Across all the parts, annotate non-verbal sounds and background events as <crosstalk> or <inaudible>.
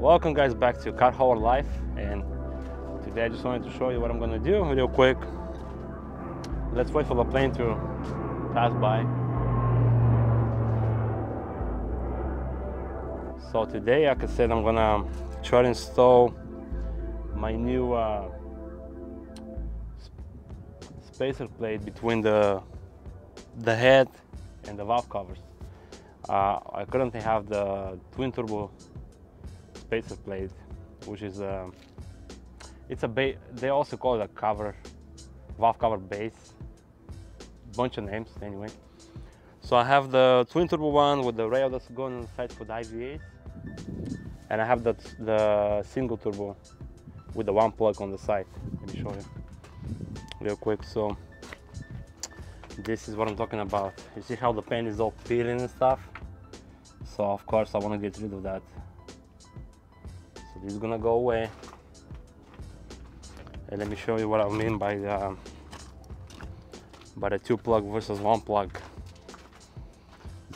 Welcome guys back to Car Hauler Life and today I just wanted to show you what I'm gonna do real quick. Let's wait for the plane to pass by. So today, like I said, I'm gonna try to install my new uh, spacer plate between the the head and the valve covers. Uh, I currently have the twin turbo spacer plate, which is a, uh, it's a. They also call it a cover, valve cover base. Bunch of names anyway. So I have the twin turbo one with the rail that's going inside for the IVAs, and I have the the single turbo with the one plug on the side. Let me show you real quick. So this is what I'm talking about. You see how the paint is all peeling and stuff? So of course I want to get rid of that this is gonna go away. And let me show you what I mean by the by the two plug versus one plug.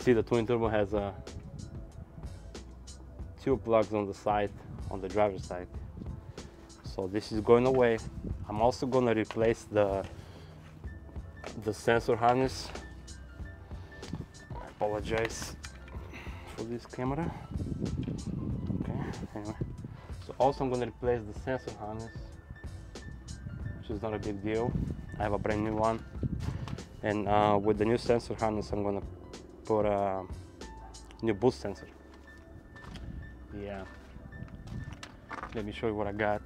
See the twin turbo has uh, two plugs on the side on the driver's side. So this is going away. I'm also gonna replace the the sensor harness. I apologize for this camera also I'm going to replace the sensor harness, which is not a big deal. I have a brand new one. And uh, with the new sensor harness, I'm going to put a new boost sensor. Yeah. Let me show you what I got.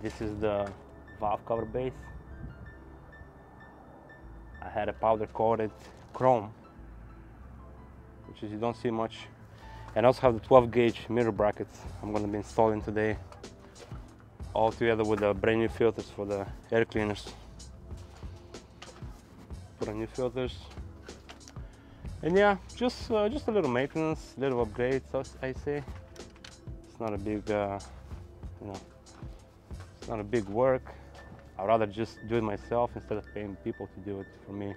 This is the valve cover base. I had a powder coated chrome which is you don't see much. And I also have the 12 gauge mirror brackets I'm going to be installing today all together with the brand new filters for the air cleaners. Brand new filters. And yeah just uh, just a little maintenance little upgrades I say. It's not a big uh, you know it's not a big work. I'd rather just do it myself instead of paying people to do it for me.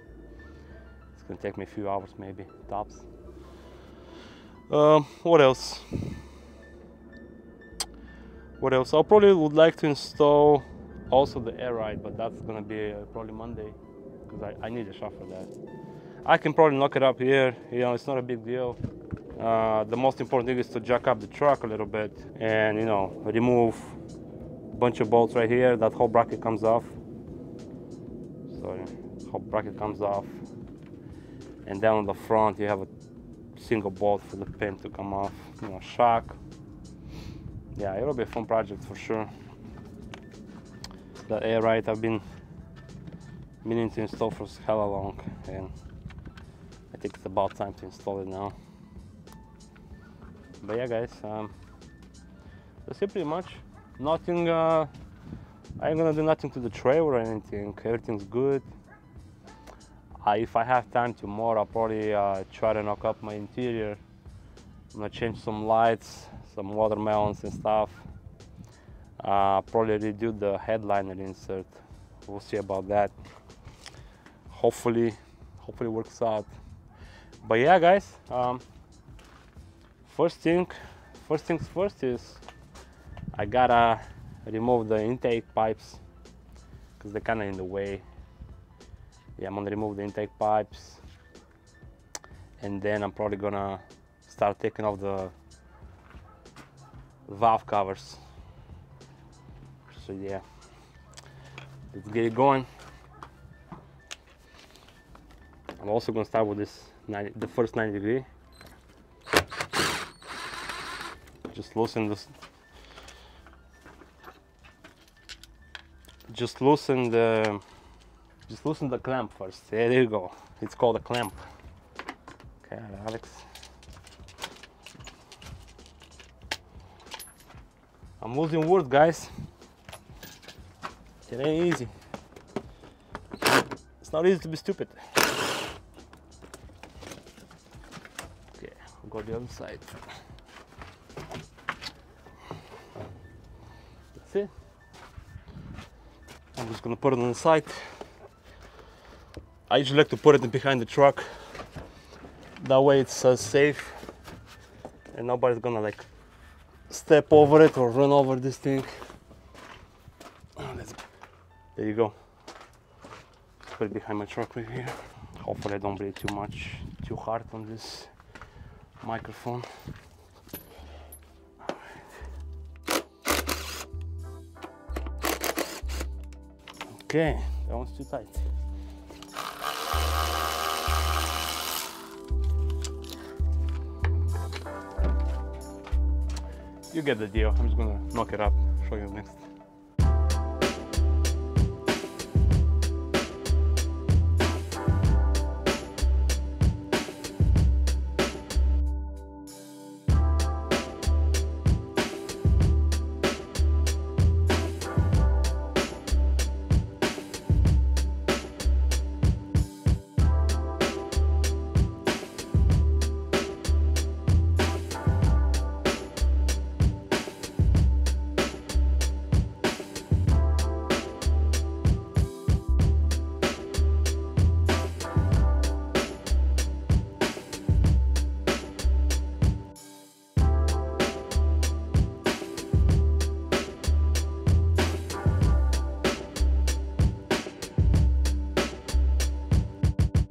It's gonna take me a few hours maybe tops um, what else? What else? I probably would like to install also the air ride, but that's gonna be uh, probably Monday because I, I, need a shop for that. I can probably knock it up here. You know, it's not a big deal. Uh, the most important thing is to jack up the truck a little bit and you know remove a bunch of bolts right here. That whole bracket comes off. Sorry, whole bracket comes off. And down on the front you have a single bolt for the pin to come off, you know, shock. Yeah, it'll be a fun project for sure. The air ride I've been meaning to install for hella long and I think it's about time to install it now. But yeah guys, um, that's it pretty much. Nothing, uh, I ain't gonna do nothing to the trailer or anything. Everything's good. Uh, if I have time tomorrow, I'll probably uh, try to knock up my interior. I'm gonna change some lights, some watermelons and stuff. Uh, probably redo the headliner insert. We'll see about that. Hopefully, hopefully works out. But yeah, guys. Um, first thing, first things first is I gotta remove the intake pipes because they're kind of in the way yeah, I'm gonna remove the intake pipes. And then I'm probably gonna start taking off the valve covers. So yeah. Let's get it going. I'm also gonna start with this 90, the first 90 degree. Just loosen this. Just loosen the just loosen the clamp first. there you go. It's called a clamp. Okay, Alex. I'm losing words, guys. It ain't easy. It's not easy to be stupid. Okay, I'll go the other side. That's it. I'm just gonna put it on the side. I usually like to put it behind the truck. That way it's uh, safe and nobody's gonna like step over it or run over this thing. Oh, there you go. Put it behind my truck right here. Hopefully I don't breathe too much too hard on this microphone. Okay that one's too tight You get the deal. I'm just gonna knock it up, show you next.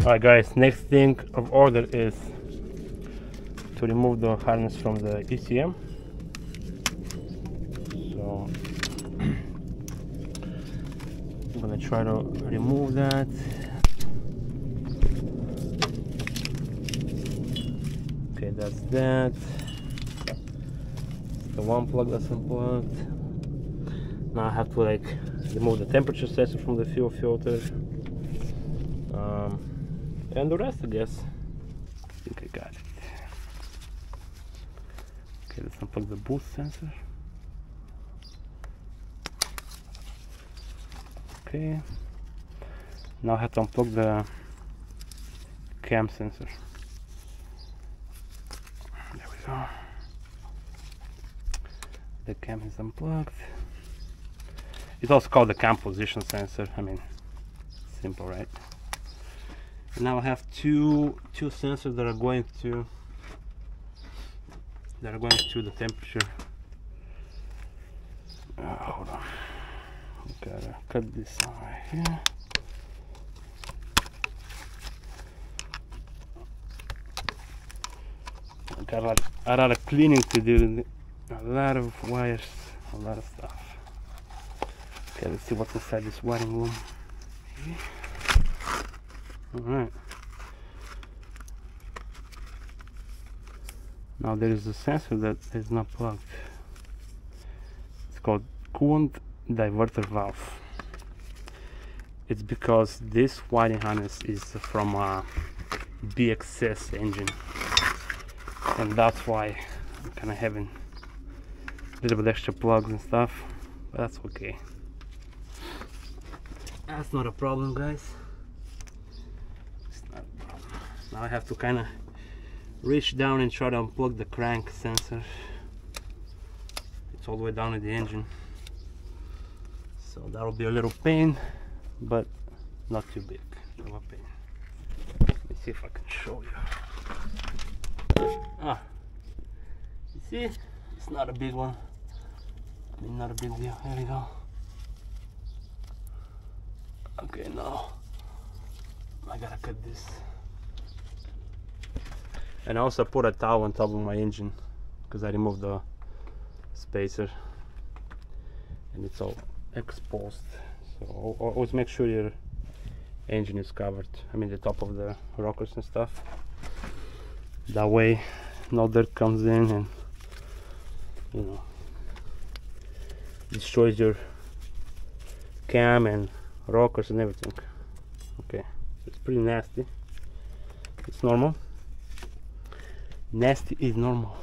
Alright guys, next thing of order is to remove the harness from the ECM. So I'm gonna try to remove that. Okay, that's that. The one plug that's unplugged. Now I have to like remove the temperature sensor from the fuel filter. Um, and the rest I guess. I think I got it. Okay let's unplug the boost sensor. Okay. Now I have to unplug the cam sensor. There we go. The cam is unplugged. It's also called the cam position sensor. I mean simple right now I have two two sensors that are going to that are going to the temperature. Uh, hold on. Gotta cut this out right here. I got a lot, a lot of cleaning to do a lot of wires a lot of stuff. Okay let's see what's inside this wiring room Alright. Now there is a sensor that is not plugged. It's called coolant diverter valve. It's because this wiring harness is from a BXS engine. And that's why I'm kind of having a little bit extra plugs and stuff. But that's okay. That's not a problem guys. Now I have to kind of reach down and try to unplug the crank sensor. It's all the way down in the engine. So that'll be a little pain, but not too big of a pain. Let me see if I can show you. Ah, you see? It's not a big one. I mean, not a big deal. Here we go. Okay, now I gotta cut this and I also put a towel on top of my engine because I removed the spacer. And it's all exposed. So always make sure your engine is covered I mean the top of the rockers and stuff. That way no dirt comes in and you know destroys your cam and rockers and everything. Okay it's pretty nasty. It's normal nasty is normal.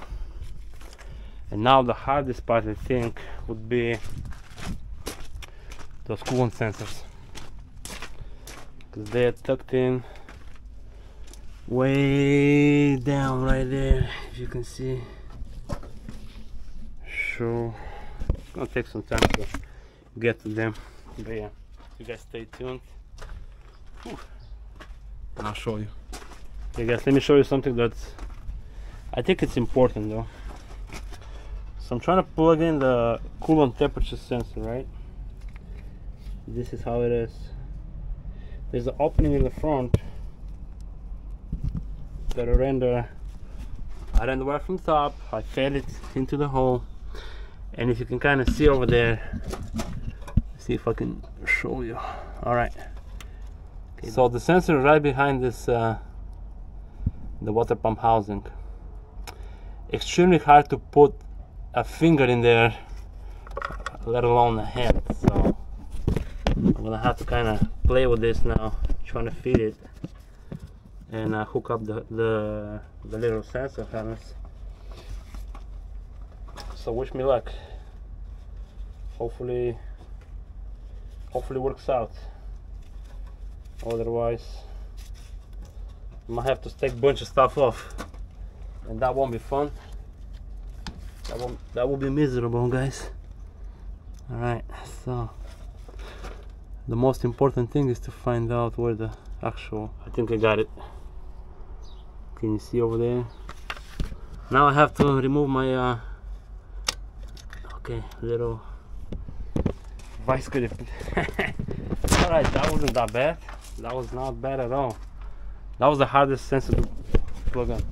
And now the hardest part I think would be those coolant sensors. Because they are tucked in way down right there if you can see. So it's gonna take some time to get to them. But yeah you guys stay tuned. Whew. and I'll show you. Okay guys, let me show you something that I think it's important though. So I'm trying to plug in the coolant temperature sensor, right? This is how it is. There's an opening in the front that I render I ran the wire from top, I fed it into the hole and if you can kind of see over there see if I can show you all right okay. so the sensor right behind this uh, the water pump housing extremely hard to put a finger in there let alone a hand. So I'm gonna have to kind of play with this now trying to feed it and uh, hook up the, the, the little sensor harness. So wish me luck. Hopefully hopefully works out. Otherwise I might have to take a bunch of stuff off and that won't be fun. That won't that will be miserable guys. All right so the most important thing is to find out where the actual I think I got it. Can you see over there? Now I have to remove my uh, okay little vice grip <laughs> all right that wasn't that bad. That was not bad at all. That was the hardest sensor to plug in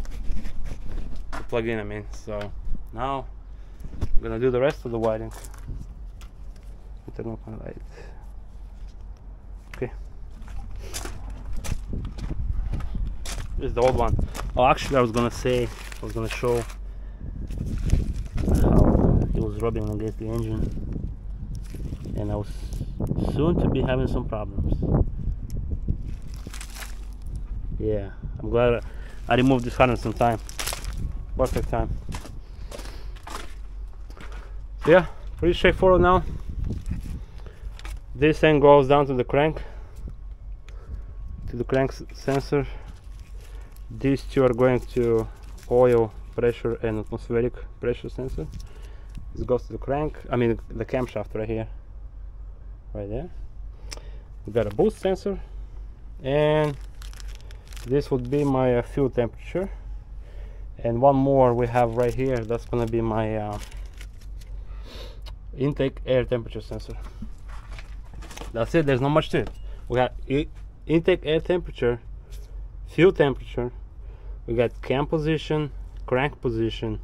to plug in I mean. So now I'm gonna do the rest of the wiring. Turn off my light. Okay. This is the old one. Oh actually I was gonna say I was gonna show how it was rubbing against the engine. And I was soon to be having some problems. Yeah I'm glad I removed this harness in time perfect time. Yeah pretty straightforward now. This end goes down to the crank to the crank sensor. These two are going to oil pressure and atmospheric pressure sensor. This goes to the crank I mean the camshaft right here. Right there. We got a boost sensor and this would be my uh, fuel temperature and one more we have right here that's gonna be my uh, intake air temperature sensor. That's it there's not much to it. We got intake air temperature fuel temperature we got cam position crank position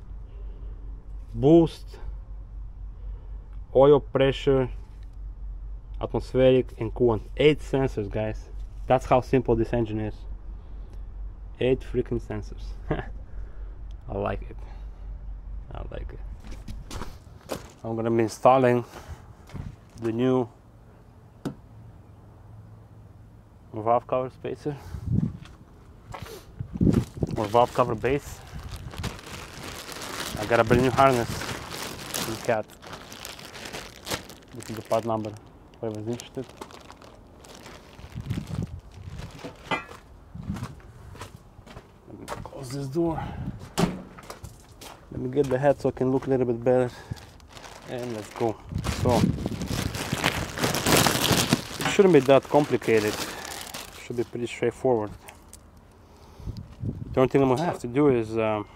boost oil pressure atmospheric and coolant. Eight sensors guys. That's how simple this engine is. Eight freaking sensors <laughs> I like it. I like it. I'm gonna be installing the new valve cover spacer. Or valve cover base. I got a brand new harness from CAT this is the part number whoever's interested. Let me close this door let me get the head so I can look a little bit better. And let's go. So it shouldn't be that complicated. It should be pretty straightforward. The only thing I'm gonna have to do is um,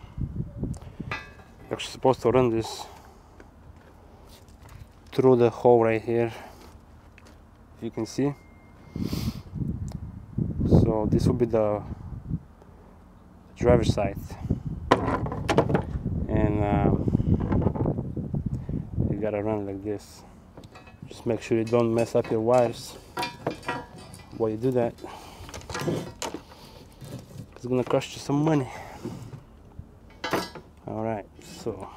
actually supposed to run this through the hole right here if you can see. So this will be the driver's side and um, you gotta run like this. Just make sure you don't mess up your wires while you do that. It's gonna cost you some money. All right so.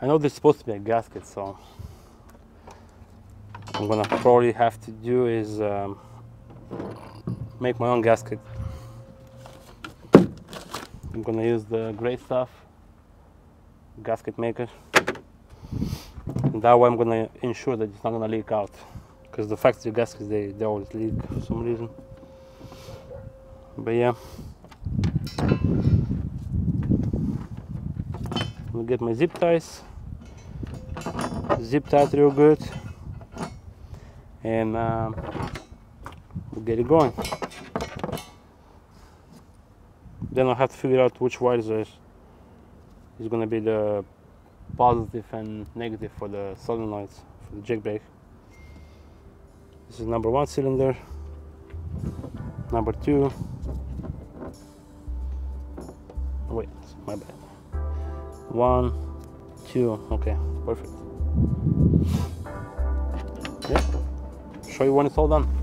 I know there's supposed to be a gasket so I'm gonna probably have to do is um, make my own gasket I'm gonna use the gray stuff gasket maker. And that way I'm gonna ensure that it's not gonna leak out. Because the factory gaskets they, they always leak for some reason. But yeah. I'm gonna get my zip ties. Zip tied real good. And um, we'll get it going then I'll have to figure out which wires is. Is gonna be the positive and negative for the solenoids for the jake brake this is number one cylinder. Number two. Oh, wait my bad. One two okay perfect. Yeah show you when it's all done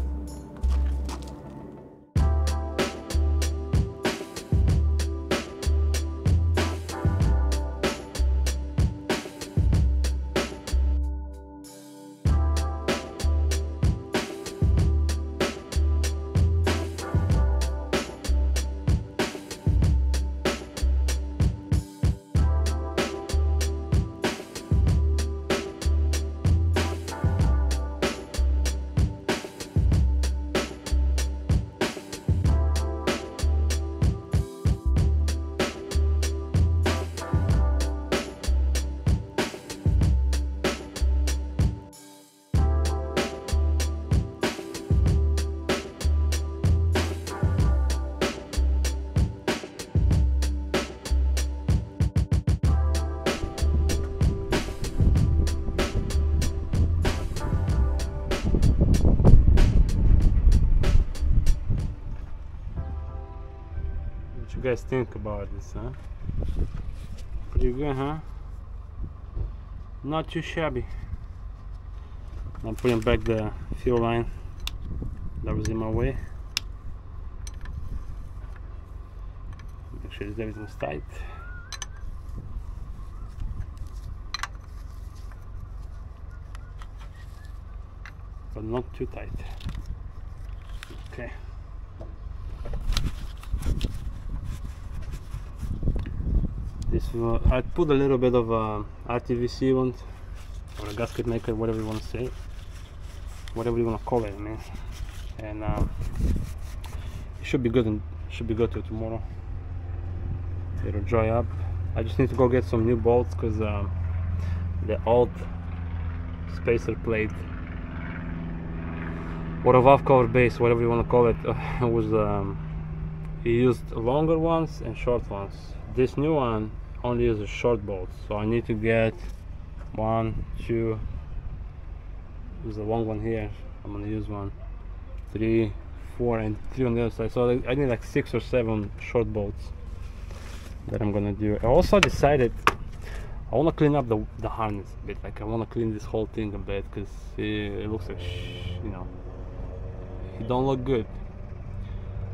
guys think about this, huh? Pretty good, huh? Not too shabby. I'm putting back the fuel line that was in my way. Make sure that everything's tight. But not too tight. Okay. I put a little bit of uh, RTVC on or a gasket maker whatever you want to say. Whatever you want to call it man and uh, it should be good and should be good till tomorrow. It'll dry up. I just need to go get some new bolts because um, the old spacer plate or a valve cover base whatever you want to call it <laughs> was um, used longer ones and short ones. This new one only uses short bolts so I need to get one two there's a long one here. I'm gonna use one three four and three on the other side. So I need like six or seven short bolts that I'm gonna do. I also decided I want to clean up the, the harness a bit. Like I want to clean this whole thing a bit because it, it, looks like you know it don't look good.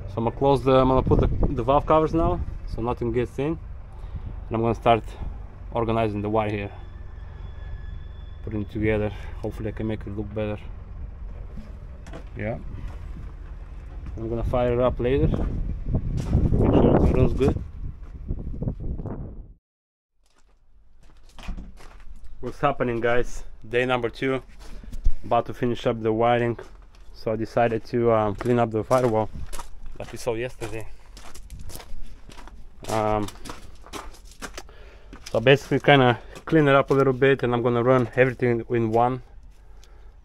So I'm gonna close the I'm gonna put the, the valve covers now so nothing gets in and I'm gonna start organizing the wire here. Putting it together. Hopefully I can make it look better. Yeah. I'm gonna fire it up later. Make sure it runs good. What's happening guys? Day number two. About to finish up the wiring. So I decided to um, clean up the firewall like we saw yesterday. Um, so basically kind of clean it up a little bit and I'm gonna run everything in one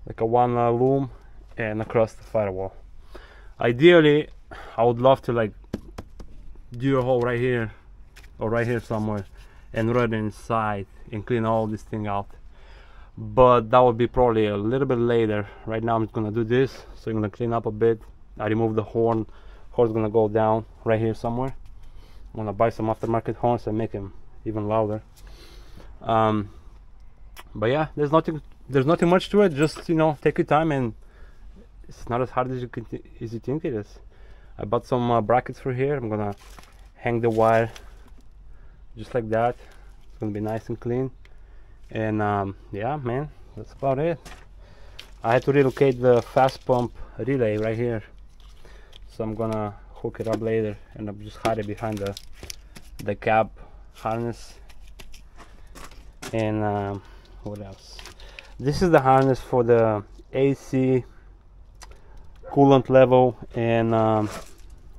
like a one uh, loom and across the firewall. Ideally I would love to like do a hole right here or right here somewhere and run inside and clean all this thing out. But that would be probably a little bit later. Right now I'm just gonna do this so I'm gonna clean up a bit. I remove the horn. Horn's gonna go down right here somewhere. I'm gonna buy some aftermarket horns and make them even louder. Um, but yeah there's nothing there's nothing much to it. Just you know take your time and it's not as hard as you can as you think it is. I bought some uh, brackets for here. I'm gonna hang the wire just like that. It's gonna be nice and clean. And um, yeah man that's about it. I had to relocate the fast pump relay right here. So I'm gonna hook it up later. And I'm just hide it behind the the cab harness and um, what else? This is the harness for the AC coolant level and um,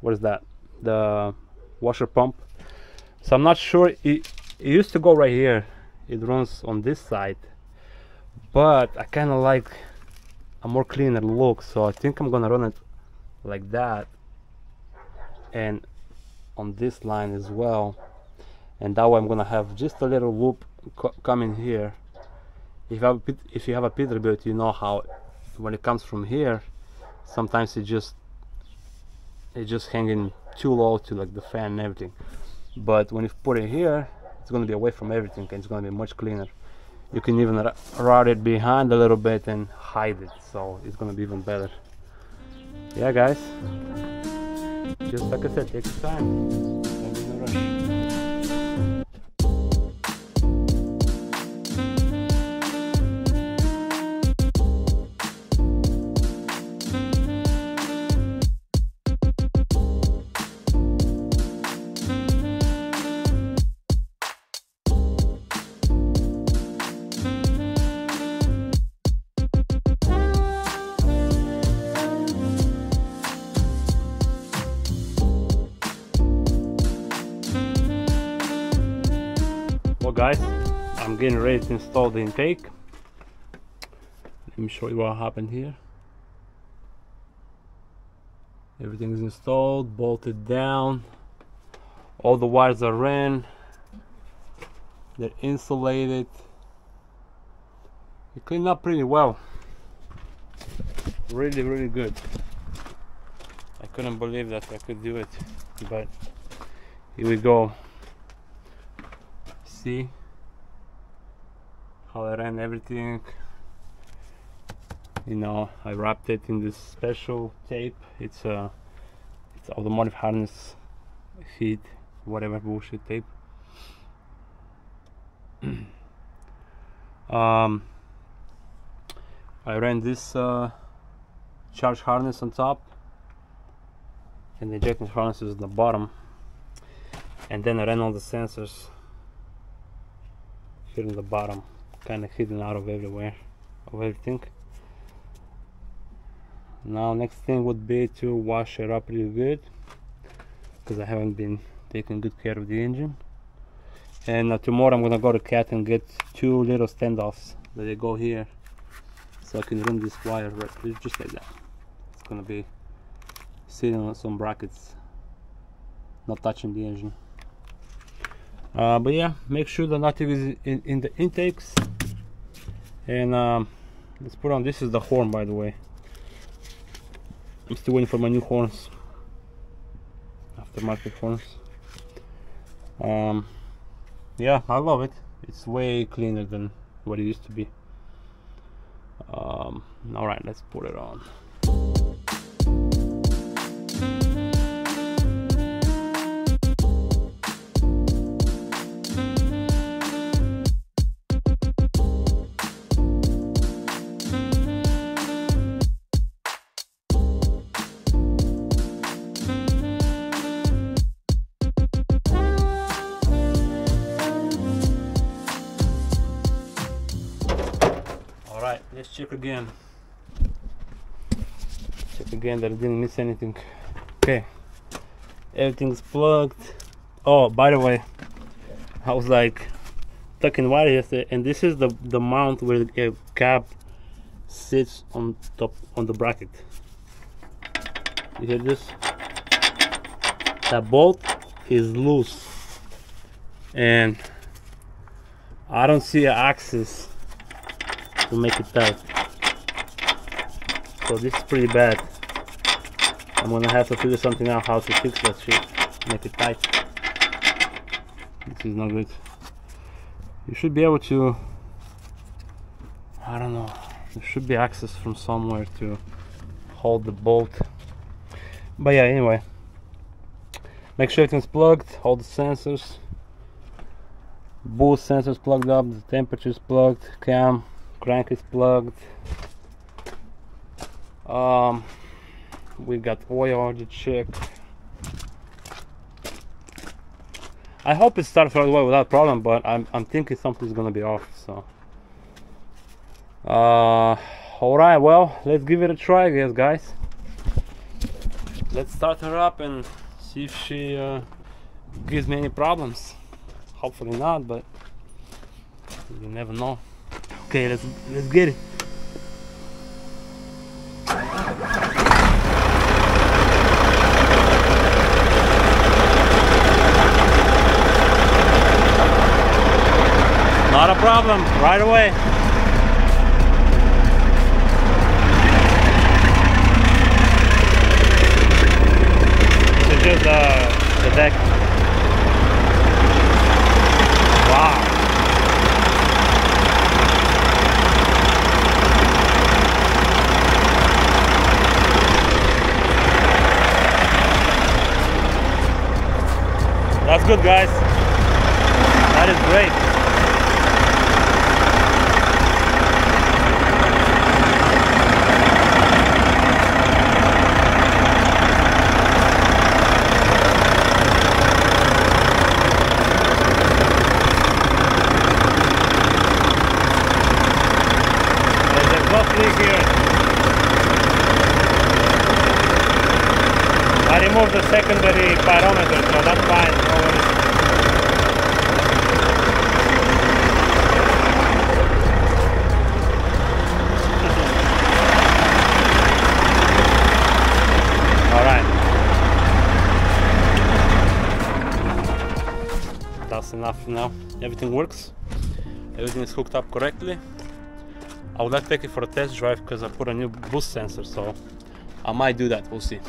what is that? The washer pump. So I'm not sure it, it used to go right here. It runs on this side. But I kind of like a more cleaner look so I think I'm gonna run it like that and on this line as well and way I'm gonna have just a little loop co coming here. If you have a, if you have a Peterbilt you know how when it comes from here sometimes it just it just hanging too low to like the fan and everything. But when you put it here it's to be away from everything and it's to be much cleaner. You can even route it behind a little bit and hide it so it's to be even better. Yeah guys. Just like I said take your time Getting ready to install the intake let me show you what happened here. Everything is installed bolted down. All the wires are ran they're insulated. It cleaned up pretty well. Really really good. I couldn't believe that I could do it but here we go. See how I ran everything you know I wrapped it in this special tape. It's a it's automotive harness heat whatever bullshit tape. <clears throat> Um, I ran this uh, charge harness on top and the ejecting harness is at the bottom. And then I ran all the sensors here in the bottom kind of hidden out of everywhere of everything. Now next thing would be to wash it up really good because I haven't been taking good care of the engine. And uh, tomorrow I'm gonna go to cat and get two little standoffs. That they go here. So I can run this wire right just like that. It's gonna be sitting on some brackets not touching the engine uh, but yeah make sure the nothing is in, in the intakes. And um, let's put on this is the horn by the way. I'm still waiting for my new horns. Aftermarket horns. Um, yeah I love it. It's way cleaner than what it used to be. Um, all right let's put it on let's check again. Check again that I didn't miss anything. Okay. Everything's plugged. Oh by the way I was like tucking wire yesterday and this is the the mount where the cap sits on top on the bracket. You hear this? That bolt is loose. And I don't see an axis to make it tight. So this is pretty bad. I'm gonna have to figure something out how to fix that shit. Make it tight. This is not good. You should be able to I don't know. There should be access from somewhere to hold the bolt. But yeah anyway. Make sure everything's plugged all the sensors. Both sensors plugged up the temperature is plugged cam crank is plugged. Um, we got oil to check. I hope it starts right away without problem but I'm, I'm thinking something's gonna be off so. Uh, alright well let's give it a try I guess guys. Let's start her up and see if she uh, gives me any problems. Hopefully not but you never know Okay, let's let's get it. Not a problem, right away. This just uh, the deck. Good, guys. That is great. There's a here. I removed the secondary pyrometer, so that's fine. No worries. All right. That's enough now. Everything works. Everything is hooked up correctly. I would like to take it for a test drive because I put a new boost sensor, so I might do that. We'll see.